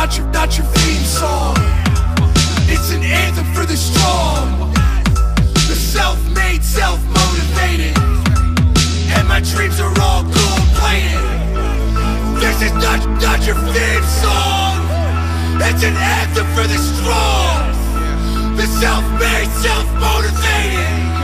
not your, not your theme song. It's an anthem for the strong, the self-made, self-motivated, and my dreams are all gold-plated. This is not, not your theme song. It's an anthem for the strong, the self-made, self-motivated.